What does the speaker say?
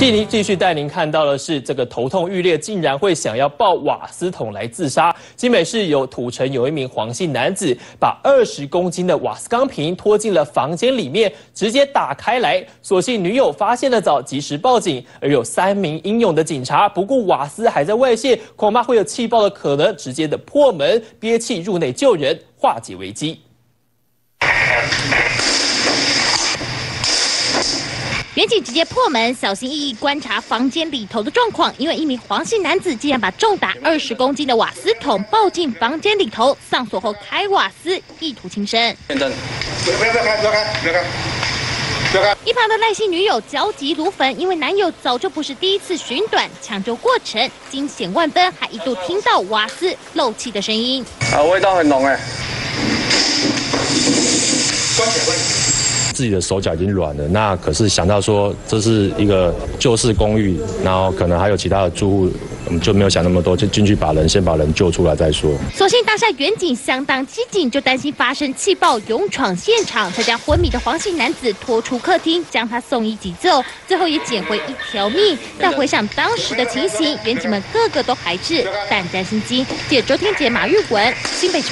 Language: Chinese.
继您继续带您看到的是，这个头痛欲裂，竟然会想要抱瓦斯桶来自杀。新北市有土城有一名黄姓男子，把二十公斤的瓦斯钢瓶拖进了房间里面，直接打开来。所幸女友发现的早，及时报警。而有三名英勇的警察不顾瓦斯还在外泄，恐怕会有气爆的可能，直接的破门憋气入内救人，化解危机。远警直接破门，小心翼翼观察房间里头的状况。因为一名黄姓男子竟然把重达二十公斤的瓦斯桶抱进房间里头，上锁后开瓦斯，意图轻生。一旁的赖姓女友焦急如焚，因为男友早就不是第一次寻短，抢救过程惊险万分，还一度听到瓦斯漏气的声音。啊，味道很浓哎。自己的手脚已经软了，那可是想到说这是一个旧式公寓，然后可能还有其他的住户，我们就没有想那么多，就进去把人先把人救出来再说。所幸当下远景相当机警，就担心发生气爆，勇闯现场，才将昏迷的黄姓男子拖出客厅，将他送医急救，最后也捡回一条命。但回想当时的情形，远景们个个都还是胆战心惊。记者周天杰、马玉文，新北。